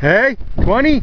Hey, 20?